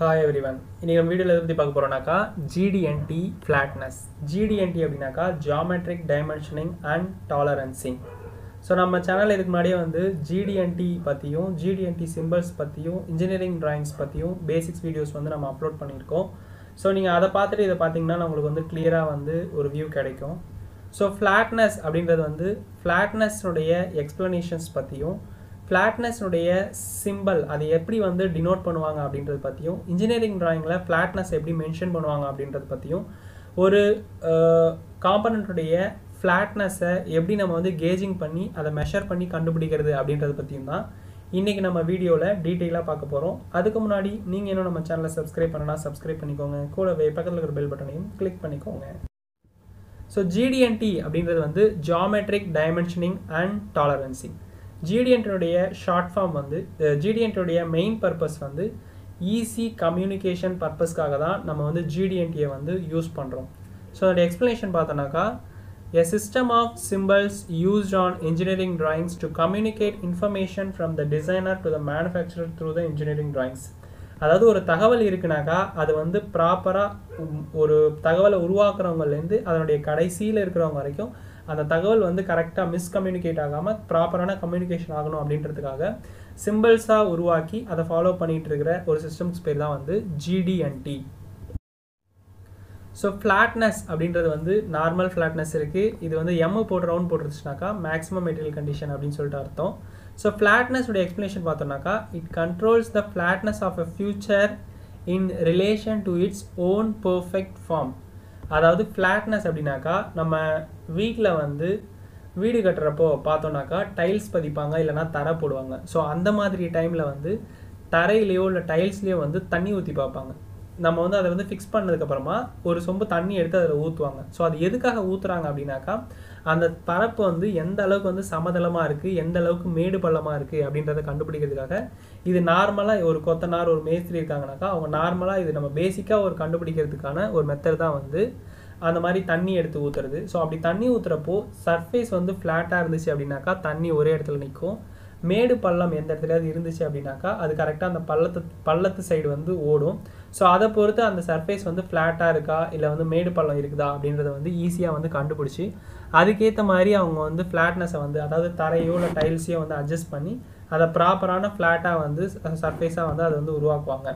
Hi every one இன்றைக்கி நம்ம வீடியோவில் எதை பற்றி பார்க்க போகிறோம்னாக்கா ஜிடிஎன்டி ஃப்ளாட்னஸ் ஜிடிஎன்டி அப்படின்னாக்கா geometric dimensioning and tolerancing so நம்ம சேனல் இதுக்கு முன்னாடியே வந்து ஜிடிஎன்டி பற்றியும் ஜிடிஎன்டி சிம்பிள்ஸ் பற்றியும் இன்ஜினியரிங் ட்ராயிங்ஸ் பற்றியும் பேசிக்ஸ் வீடியோஸ் வந்து நம்ம அப்லோட் பண்ணியிருக்கோம். ஸோ நீங்கள் அதை பார்த்துட்டு இதை பார்த்தீங்கன்னா உங்களுக்கு வந்து கிளியராக வந்து ஒரு வியூ கிடைக்கும். ஸோ ஃப்ளாட்னஸ் அப்படின்றது வந்து ஃப்ளாட்னஸ்னுடைய எக்ஸ்ப்ளனேஷன்ஸ் பற்றியும் ஃப்ளாட்னஸ்னுடைய சிம்பிள் அதை எப்படி வந்து டினோட் பண்ணுவாங்க அப்படின்றத பற்றியும் இன்ஜினியரிங் ட்ராயிங்கில் ஃப்ளாட்னஸ் எப்படி மென்ஷன் பண்ணுவாங்க அப்படின்றத பற்றியும் ஒரு காம்பனண்ட்டுடைய ஃப்ளாட்னஸை எப்படி நம்ம வந்து கேஜிங் பண்ணி அதை மெஷர் பண்ணி கண்டுபிடிக்கிறது அப்படின்றத பற்றியும் தான் இன்றைக்கி நம்ம வீடியோவில் டீட்டெயிலாக பார்க்க போகிறோம் அதுக்கு முன்னாடி நீங்கள் இன்னும் நம்ம சேனலை சப்ஸ்கிரைப் பண்ணனா சப்ஸ்கிரைப் பண்ணிக்கோங்க. கூடவே பக்கத்தில் இருக்கிற பெல் பட்டனையும் கிளிக் பண்ணிக்கோங்க. ஸோ ஜிடிஎன்டி அப்படின்றது வந்து ஜியாமெட்ரிக் டைமென்ஷனிங் அண்ட் டாலரன்சிங் ஜிடிஎன்டினுடைய ஷார்ட் ஃபார்ம் வந்து ஜிடிஎன்டினுடைய மெயின் பர்பஸ் வந்து ஈஸி கம்யூனிகேஷன் பர்பஸ்க்காக தான் நம்ம வந்து ஜிடிஎன்டியை வந்து யூஸ் பண்ணுறோம் ஸோ அதோடைய explanation பார்த்தோன்னாக்கா a system of symbols used on engineering drawings to communicate information from the designer to the manufacturer through the engineering drawings அதாவது ஒரு தகவல் இருக்குனாக்கா அது வந்து ப்ராப்பராக ஒரு தகவலை உருவாக்குறவங்கலேருந்து அதனுடைய கடைசியில் இருக்கிறவங்க வரைக்கும் அந்த தகவல் வந்து கரெக்டாக மிஸ்கம்யூனிகேட் ஆகாமல் ப்ராப்பரான கம்யூனிகேஷன் ஆகணும் அப்படின்றதுக்காக சிம்பிள்ஸாக உருவாக்கி அதை ஃபாலோ பண்ணிகிட்டு இருக்கிற ஒரு சிஸ்டம்ஸ் பேர் தான் வந்து ஜிடிஎன்டி ஸோ ஃப்ளாட்னஸ் அப்படின்றது வந்து நார்மல் ஃப்ளாட்னஸ் இருக்குது இது வந்து எம் போட்டு ரவுண்ட் போட்டுருச்சுனாக்கா மேக்ஸிமம் மெட்டீரியல் கண்டிஷன் அப்படின்னு சொல்லிட்டு அர்த்தம். ஸோ ஃப்ளாட்னஸ் எக்ஸ்ப்ளனேஷன் பார்த்தோம்னாக்கா it controls the flatness of a feature in relation to its own perfect form அதாவது ஃப்ளாட்னஸ் அப்படின்னாக்கா நம்ம வீட்டில் வந்து வீடு கட்டுறப்போ பார்த்தோன்னாக்கா டைல்ஸ் பதிப்பாங்க இல்லைனா தரை போடுவாங்க. ஸோ அந்த மாதிரி டைமில் வந்து தரையிலையோ இல்லை டைல்ஸ்லேயோ வந்து தண்ணி ஊற்றி பார்ப்பாங்க. நம்ம வந்து அதை வந்து ஃபிக்ஸ் பண்ணதுக்கப்புறமா ஒரு சொம்பு தண்ணி எடுத்து அதில் ஊற்றுவாங்க ஸோ அது எதுக்காக ஊற்றுறாங்க அப்படின்னாக்கா அந்த பரப்பு வந்து எந்த அளவுக்கு வந்து சமதளமாக இருக்குது எந்த அளவுக்கு மேடு பள்ளமாக இருக்குது அப்படின்றத கண்டுபிடிக்கிறதுக்காக இது நார்மலாக ஒரு கொத்தனார் ஒரு மேஸ்திரி இருக்காங்கனாக்கா அவங்க நார்மலாக இது நம்ம பேசிக்காக ஒரு கண்டுபிடிக்கிறதுக்கான ஒரு மெத்தட் தான் வந்து அந்த மாதிரி தண்ணி எடுத்து ஊற்றுறது ஸோ அப்படி தண்ணி ஊற்றுறப்போ சர்ஃபேஸ் வந்து ஃப்ளாட்டாக இருந்துச்சு அப்படின்னாக்கா தண்ணி ஒரே இடத்துல நிற்கும் மேடு பள்ளம் எந்த இடத்துலையாவது இருந்துச்சு அப்படின்னாக்கா அது கரெக்டாக அந்த பள்ளத்து பள்ளத்து சைடு வந்து ஓடும். ஸோ அதை பொறுத்து அந்த சர்ஃபேஸ் வந்து ஃப்ளாட்டாக இருக்கா இல்லை வந்து மேடு பள்ளம் இருக்குதா அப்படின்றத வந்து ஈஸியாக வந்து கண்டுபிடிச்சி அதுக்கேற்ற மாதிரி அவங்க வந்து ஃப்ளாட்னஸை வந்து அதாவது தரையோ இல்லை டைல்ஸையோ வந்து அட்ஜஸ்ட் பண்ணி அதை ப்ராப்பரான ஃப்ளாட்டாக வந்து சர்ஃபேஸாக வந்து அதை வந்து உருவாக்குவாங்க.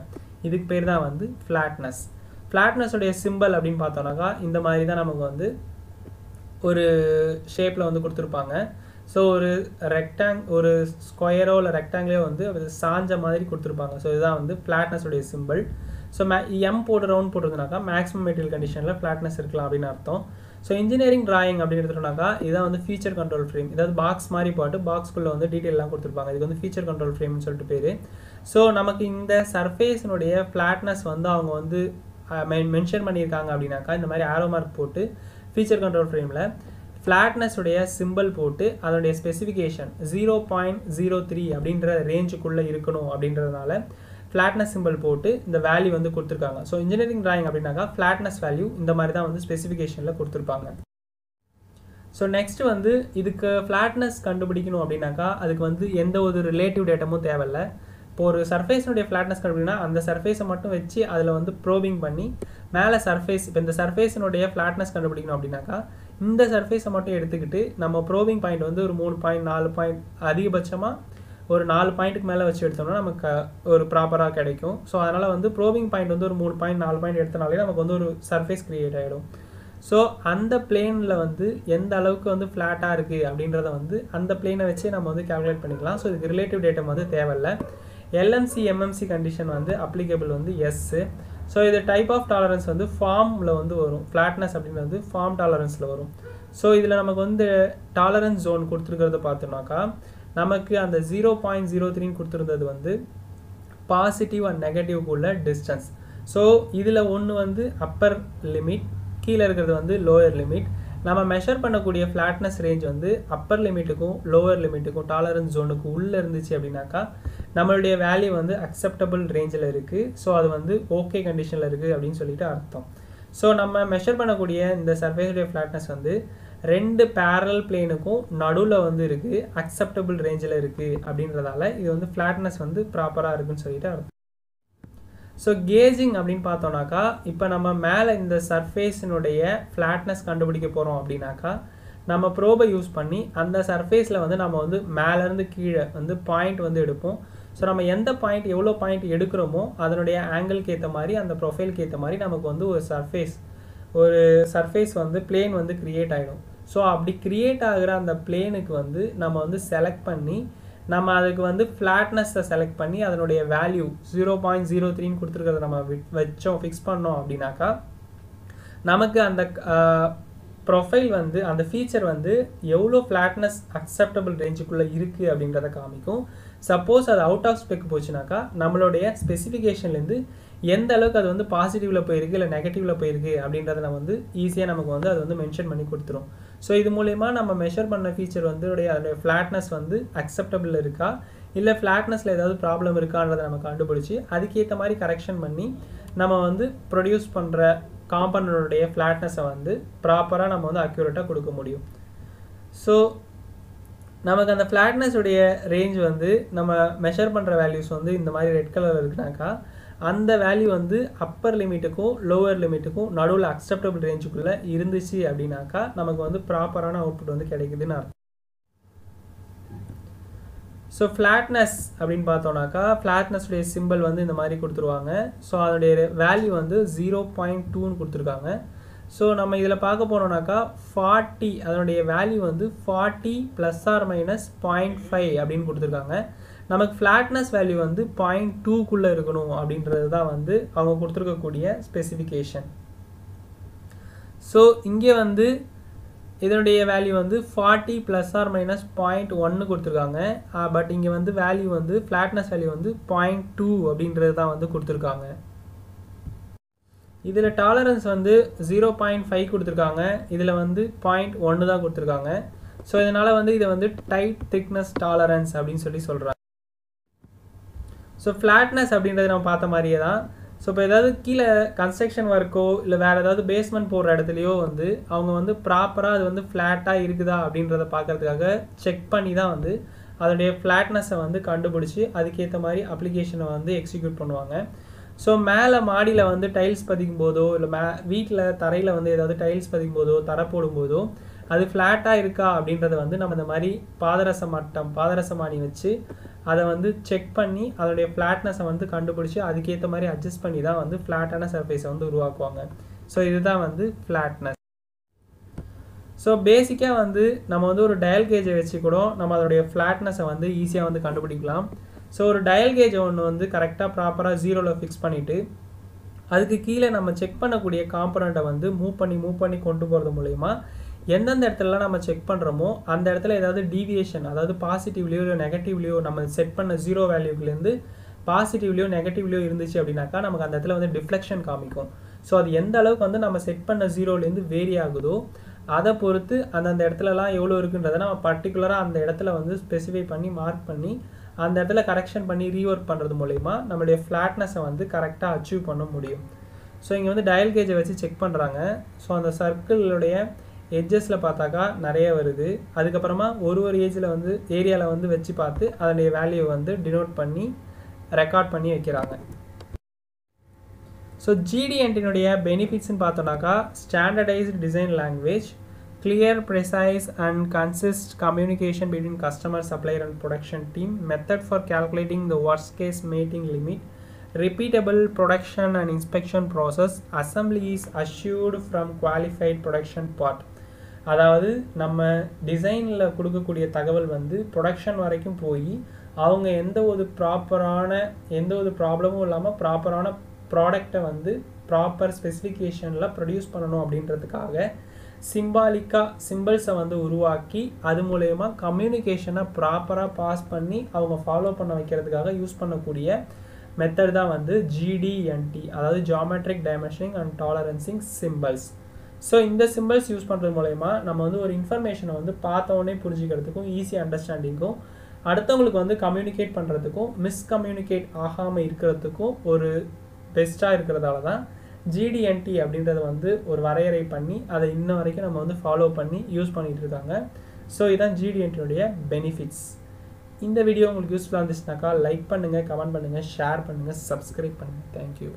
இதுக்கு பேர் தான் வந்து ஃப்ளாட்னஸ் ஃப்ளாட்னஸுடைய சிம்பிள் அப்படின்னு பார்த்தோன்னாக்கா இந்த மாதிரி தான் நமக்கு வந்து ஒரு ஷேப்பில் வந்து கொடுத்துருப்பாங்க. ஸோ ஒரு ரெக்டாங் ஒரு ஸ்கொயரோ இல்லை ரெக்டாங்கிளோ வந்து அது சாஞ்ச மாதிரி கொடுத்துருப்பாங்க. ஸோ இதுதான் வந்து ஃப்ளாட்னஸுடைய சிம்பிள் ஸோ மே எம் போட்டு ரவுண்ட் போட்டிருந்தனாக்கா மேக்ஸிமம் மெட்டீரியல் கண்டிஷனில் ஃப்ளாட்னஸ் இருக்கலாம் அப்படின்னு அர்த்தம். ஸோ இன்ஜினியரிங் டிராயிங் அப்படின்னு எடுத்துட்டோம்னாக்கா இதான் வந்து ஃபீச்சர் கண்ட்ரோல் ஃப்ரேம் இதாவது பாக்ஸ் மாதிரி போட்டு பாக்ஸ்குள்ளே வந்து டீட்டெயிலாம் கொடுத்துருப்பாங்க. இதுக்கு வந்து ஃபீச்சர் கண்ட்ரோல் ஃப்ரேம்னு சொல்லிட்டு பேர். ஸோ நமக்கு இந்த சர்ஃபேஸினுடைய ஃப்ளாட்னஸ் வந்து அவங்க வந்து மென்ஷன் பண்ணியிருக்காங்க அப்படின்னாக்கா இந்த மாதிரி ஆரோ மார்க் போட்டு ஃபீச்சர் கண்ட்ரோல் ஃப்ரேமில் ஃப்ளாட்னஸ் உடைய சிம்பிள் போட்டு அதனுடைய specification zero point zero three அப்படின்ற ரேஞ்சுக்குள்ளே இருக்கணும் அப்படின்றதுனால ஃப்ளாட்னஸ் சிம்பிள் போட்டு இந்த வேல்யூ வந்து கொடுத்துருக்காங்க. ஸோ இன்ஜினியரிங் டிராயிங் அப்படின்னாக்கா ஃப்ளாட்னஸ் வேல்யூ இந்த மாதிரி தான் வந்து ஸ்பெசிஃபிகேஷனில் கொடுத்துருப்பாங்க. ஸோ நெக்ஸ்ட் வந்து இதுக்கு ஃப்ளாட்னஸ் கண்டுபிடிக்கணும் அப்படின்னாக்கா அதுக்கு வந்து எந்த ஒரு ரிலேட்டிவ் டேட்டமும் தேவையில்ல. இப்போ ஒரு சர்ஃபேஸினுடைய ஃப்ளாட்னஸ் கண்டுபிடினா அந்த சர்ஃபேஸை மட்டும் வச்சு அதில் வந்து ப்ரோபிங் பண்ணி மேலே சர்ஃபேஸ் இப்போ இந்த சர்ஃபேஸினுடைய ஃப்ளாட்னஸ் கண்டுபிடிக்கணும் அப்படின்னாக்கா இந்த சர்ஃபேஸை மட்டும் எடுத்துக்கிட்டு நம்ம ப்ரோபிங் பாயிண்ட் வந்து ஒரு மூணு பாயிண்ட் நாலு பாயிண்ட் அதிகபட்சமாக ஒரு நாலு பாயிண்ட்டுக்கு மேலே வச்சு எடுத்தோம்னா நமக்கு ஒரு ப்ராப்பராக கிடைக்கும். ஸோ அதனால் வந்து ப்ரோபிங் பாயிண்ட் வந்து ஒரு மூணு பாயிண்ட் நாலு பாயிண்ட் எடுத்தனாலே நமக்கு வந்து ஒரு சர்ஃபேஸ் க்ரியேட் ஆகிடும் ஸோ அந்த பிளேனில் வந்து எந்த அளவுக்கு வந்து ஃப்ளாட்டாக இருக்குது அப்படின்றத வந்து அந்த பிளேனை வச்சே நம்ம வந்து கேல்குலேட் பண்ணிக்கலாம். ஸோ இதுக்கு ரிலேட்டிவ் டேட்டம் வந்து தேவையில்லை. எல்எம்சி எம்எம்சி கண்டிஷன் வந்து அப்ளிகபிள் வந்து எஸ்ஸு ஸோ இது டைப் ஆஃப் டாலரன்ஸ் வந்து ஃபார்மில் வந்து வரும். ஃப்ளாட்னஸ் அப்படின்னு வந்து ஃபார்ம் டாலரன்ஸில் வரும். ஸோ இதில் நமக்கு வந்து டாலரன்ஸ் ஜோன் கொடுத்துருக்கிறத பார்த்தோம்னாக்கா நமக்கு அந்த ஜீரோ பாயிண்ட் ஜீரோ த்ரீன்னு கொடுத்துருந்தது வந்து பாசிட்டிவ் அண்ட் நெகட்டிவ்க்குள்ள டிஸ்டன்ஸ் ஸோ இதில் ஒன்று வந்து அப்பர் லிமிட் கீழே இருக்கிறது வந்து லோயர் லிமிட் நம்ம மெஷர் பண்ணக்கூடிய ஃப்ளாட்னஸ் ரேஞ்ச் வந்து அப்பர் லிமிட்டுக்கும் லோவர் லிமிட்டுக்கும் டாலரன்ஸ் ஜோனுக்கு உள்ளே இருந்துச்சு அப்படின்னாக்கா நம்மளுடைய வேல்யூ வந்து அக்செப்டபுள் ரேஞ்சில் இருக்குது ஸோ அது வந்து ஓகே கண்டிஷனில் இருக்குது அப்படின்னு சொல்லிட்டு அர்த்தம். ஸோ நம்ம மெஷர் பண்ணக்கூடிய இந்த சர்ஃபேஸுடைய ஃப்ளாட்னஸ் வந்து ரெண்டு பேரல் பிளேனுக்கும் நடுவில் வந்து இருக்குது அக்செப்டபுள் ரேஞ்சில் இருக்குது அப்படின்றதால இது வந்து ஃப்ளாட்னஸ் வந்து ப்ராப்பராக இருக்குன்னு சொல்லிட்டு அர்த்தம். ஸோ கேஜிங் அப்படின்னு பார்த்தோம்னாக்கா இப்போ நம்ம மேலே இந்த சர்ஃபேஸினுடைய ஃப்ளாட்னஸ் கண்டுபிடிக்க போகிறோம் அப்படின்னாக்கா நம்ம ப்ரோபை யூஸ் பண்ணி அந்த சர்ஃபேஸில் வந்து நம்ம வந்து மேலேருந்து கீழே வந்து பாயிண்ட் வந்து எடுப்போம். ஸோ நம்ம எந்த பாயிண்ட் எவ்வளோ பாயிண்ட் எடுக்கிறோமோ அதனுடைய ஆங்கிள்க்கு ஏற்ற மாதிரி அந்த ப்ரொஃபைலுக்கு ஏற்ற மாதிரி நமக்கு வந்து ஒரு சர்ஃபேஸ் ஒரு சர்ஃபேஸ் வந்து பிளேன் வந்து க்ரியேட் ஆகிடும் ஸோ அப்படி க்ரியேட் ஆகிற அந்த பிளேனுக்கு வந்து நம்ம வந்து செலக்ட் பண்ணி நம்ம அதுக்கு வந்து ஃப்ளாட்னஸை செலக்ட் பண்ணி அதனுடைய வேல்யூ ஜீரோ பாயிண்ட் ஜீரோ த்ரீன்னு கொடுத்துருக்கிறத நம்ம வச்சோம் ஃபிக்ஸ் பண்ணோம் அப்படின்னாக்கா நமக்கு அந்த ப்ரொஃபைல் வந்து அந்த ஃபீச்சர் வந்து எவ்வளோ ஃப்ளாட்னஸ் அக்செப்டபிள் ரேஞ்சுக்குள்ளே இருக்குது அப்படின்றத காமிக்கும். சப்போஸ் அது அவுட் ஆஃப் ஸ்பெக் போச்சுனாக்கா நம்மளுடைய ஸ்பெசிஃபிகேஷன்லேருந்து எந்த அளவுக்கு அது வந்து பாசிட்டிவில் போயிருக்கு இல்லை நெகட்டிவில் போயிருக்கு அப்படின்றத நம்ம வந்து ஈஸியாக நமக்கு வந்து அது வந்து மென்ஷன் பண்ணி கொடுத்துரும். ஸோ இது மூலயமா நம்ம மெஷர் பண்ண ஃபீச்சர் வந்து அதோடைய ஃப்ளாட்னஸ் வந்து அக்செப்டபிள் இருக்கா? இல்லை ஃப்ளாட்னஸில் ஏதாவது ப்ராப்ளம் இருக்கான்றதை நம்ம கண்டுபிடிச்சி அதுக்கேற்ற மாதிரி கரெக்ஷன் பண்ணி நம்ம வந்து ப்ரொடியூஸ் பண்ணுற காம்பனனுடைய ஃப்ளாட்னஸை வந்து ப்ராப்பராக நம்ம வந்து அக்யூரேட்டாக கொடுக்க முடியும். ஸோ நமக்கு அந்த ஃப்ளாட்னஸுடைய ரேஞ்ச் வந்து நம்ம மெஷர் பண்ணுற வேல்யூஸ் வந்து இந்த மாதிரி ரெட் கலர் இருக்குனாக்கா அந்த வேல்யூ வந்து அப்பர் லிமிட்டுக்கும் லோவர் லிமிட்டுக்கும் நடுவில் அக்செப்டபிள் ரேஞ்சுக்குள்ளே இருந்துச்சு அப்படின்னாக்கா நமக்கு வந்து ப்ராப்பரான அவுட்புட் வந்து கிடைக்குதுன்னு அர்த்தம். ஸோ ஃப்ளாட்னஸ் அப்படின்னு பார்த்தோனாக்கா ஃப்ளாட்னஸுடைய சிம்பிள் வந்து இந்த மாதிரி கொடுத்துருவாங்க. ஸோ அதனுடைய வேல்யூ வந்து ஜீரோ பாயிண்ட் டூன்னு கொடுத்துருக்காங்க. ஸோ நம்ம இதில் பார்க்க போனோம்னாக்கா ஃபார்ட்டி அதனுடைய வேல்யூ வந்து forty plus or minus point five அப்படின்னு கொடுத்துருக்காங்க. நமக்கு ஃப்ளாட்னஸ் வேல்யூ வந்து பாயிண்ட் டூக்குள்ளே இருக்கணும் அப்படின்றது தான் வந்து அவங்க கொடுத்துருக்கக்கூடிய ஸ்பெசிஃபிகேஷன் ஸோ இங்கே வந்து இதனுடைய வேல்யூ வந்து forty plus or minus point ஒன்று கொடுத்துருக்காங்க. பட் இங்கே வந்து வேல்யூ வந்து ஃப்ளாட்னஸ் வேல்யூ வந்து பாயிண்ட் டூ அப்படின்றது தான் வந்து கொடுத்துருக்காங்க. இதில் டாலரன்ஸ் வந்து ஜீரோ பாயிண்ட் ஃபைவ் கொடுத்துருக்காங்க. இதில் வந்து பாயிண்ட் ஒன்று தான் கொடுத்துருக்காங்க. ஸோ இதனால் வந்து இதை வந்து டைட் திக்னஸ் டாலரன்ஸ் அப்படின்னு சொல்லி சொல்கிறாங்க ஸோ ஃப்ளாட்னஸ் அப்படின்றது நம்ம பார்த்த மாதிரியே தான் ஸோ இப்போ ஏதாவது கீழே கன்ஸ்ட்ரக்ஷன் ஒர்க்கோ இல்லை வேறு ஏதாவது பேஸ்மெண்ட் போடுற இடத்துலையோ வந்து அவங்க வந்து ப்ராப்பராக அது வந்து ஃப்ளாட்டாக இருக்குதா அப்படின்றத பார்க்கறதுக்காக செக் பண்ணி தான் வந்து அதனுடைய ஃப்ளாட்னஸை வந்து கண்டுபிடிச்சி அதுக்கேற்ற மாதிரி அப்ளிகேஷனை வந்து எக்ஸிக்யூட் பண்ணுவாங்க. ஸோ மேலே மாடியில் வந்து டைல்ஸ் பதிக்கும் போதோ இல்லை மே வீட்டில் தரையில் வந்து ஏதாவது டைல்ஸ் பதிக்கும் போதோ தர போடும் போதோ அது ஃப்ளாட்டாக இருக்கா அப்படின்றத வந்து நம்ம இந்த மாதிரி பாதரச மட்டம் பாதரச மாணி வச்சு அதை வந்து செக் பண்ணி அதோடைய ஃப்ளாட்னஸை வந்து கண்டுபிடிச்சி அதுக்கேற்ற மாதிரி அட்ஜஸ்ட் பண்ணி தான் வந்து ஃப்ளாட்டான சர்ஃபேஸை வந்து உருவாக்குவாங்க. ஸோ இதுதான் வந்து ஃப்ளாட்னஸ் ஸோ பேசிக்காக வந்து நம்ம வந்து ஒரு டயல் கேஜை வச்சு கூட நம்ம அதோடைய ஃப்ளாட்னஸை வந்து ஈஸியாக வந்து கண்டுபிடிக்கலாம். ஸோ ஒரு டயல் கேஜை ஒன்று வந்து கரெக்டாக ப்ராப்பராக ஜீரோவில் ஃபிக்ஸ் பண்ணிவிட்டு அதுக்கு கீழே நம்ம செக் பண்ணக்கூடிய காம்பனண்ட்டை வந்து மூவ் பண்ணி மூவ் பண்ணி கொண்டு போகிறது மூலயமா எந்தெந்த இடத்துலலாம் நம்ம செக் பண்ணுறோமோ அந்த இடத்துல ஏதாவது டீவியேஷன் அதாவது பாசிட்டிவ்லையோ இல்லை நெகட்டிவ்லையோ நம்ம செட் பண்ண ஜீரோ வேல்யூக்குலேருந்து பாசிட்டிவ்லையோ நெகட்டிவ்லையோ இருந்துச்சு அப்படின்னாக்கா நமக்கு அந்த இடத்துல வந்து டிஃப்ளெக்ஷன் காமிக்கும். ஸோ அது எந்த அளவுக்கு வந்து நம்ம செட் பண்ண ஜீரோலேருந்து வேரி ஆகுதோ அதை பொறுத்து அந்தந்த இடத்துலலாம் எவ்வளோ இருக்குன்றதை நம்ம பர்டிகுலராக அந்த இடத்துல வந்து ஸ்பெசிஃபை பண்ணி மார்க் பண்ணி அந்த இடத்துல கரெக்ஷன் பண்ணி ரீஒர்க் பண்ணுறது மூலயமா நம்மளுடைய ஃப்ளாட்னஸை வந்து கரெக்டாக அச்சீவ் பண்ண முடியும். ஸோ இங்கே வந்து டயல் கேஜை வச்சு செக் பண்ணுறாங்க ஸோ அந்த சர்க்கிளுடைய எட்ஜஸில் பார்த்தாக்கா நிறைய வருது அதுக்கப்புறமா ஒரு ஒரு ஏஜில் வந்து ஏரியாவில் வந்து வச்சு பார்த்து அதனுடைய வேல்யூ வந்து டினோட் பண்ணி ரெக்கார்ட் பண்ணி வைக்கிறாங்க ஸோ ஜிடிஎன்டினுடைய பெனிஃபிட்ஸ்னு பார்த்தோன்னாக்கா standardized design language clear precise and consist communication between customer supplier and production team method for calculating the worst case mating limit repeatable production and inspection process assembly is assured from qualified production part அதாவது நம்ம டிசைனில் கொடுக்கக்கூடிய தகவல் வந்து production வரைக்கும் போய் அவங்க எந்த ஒரு ப்ராப்பரான எந்த ஒரு ப்ராப்ளமும் இல்லாமல் ப்ராப்பரான ப்ராடக்டை வந்து ப்ராப்பர் ஸ்பெசிஃபிகேஷனில் ப்ரொடியூஸ் பண்ணணும் அப்படின்றதுக்காக சிம்பாலிக்காக சிம்பிள்ஸை வந்து உருவாக்கி அது மூலயமா கம்யூனிகேஷனை ப்ராப்பராக பாஸ் பண்ணி அவங்க ஃபாலோ பண்ண வைக்கிறதுக்காக யூஸ் பண்ணக்கூடிய மெத்தட் தான் வந்து ஜிடிஎன்டி அதாவது geometric dimensioning and tolerancing symbols so இந்த சிம்பிள்ஸ் யூஸ் பண்ணுறது மூலயமா நம்ம வந்து ஒரு இன்ஃபர்மேஷனை வந்து பார்த்தோன்னே புரிஞ்சுக்கிறதுக்கும் ஈஸி அண்டர்ஸ்டாண்டிங்கும் அடுத்தவங்களுக்கு வந்து கம்யூனிகேட் பண்ணுறதுக்கும் மிஸ்கம்யூனிகேட் ஆகாமல் இருக்கிறதுக்கும் ஒரு பெஸ்ட்டாக இருக்கிறதால தான் ஜிடிஎன்டி அப்படின்றத வந்து ஒரு வரையறை பண்ணி அதை இன்ன வரைக்கும் நம்ம வந்து ஃபாலோ பண்ணி யூஸ் பண்ணிகிட்டு இருக்காங்க. ஸோ இதுதான் ஜிடிஎன்டினுடைய பெனிஃபிட்ஸ் இந்த வீடியோ உங்களுக்கு யூஸ்ஃபுல்லாக இருந்துச்சுனாக்கா லைக் பண்ணுங்கள் கமெண்ட் பண்ணுங்கள் ஷேர் பண்ணுங்கள் சப்ஸ்கிரைப் பண்ணுங்கள் தேங்க்யூ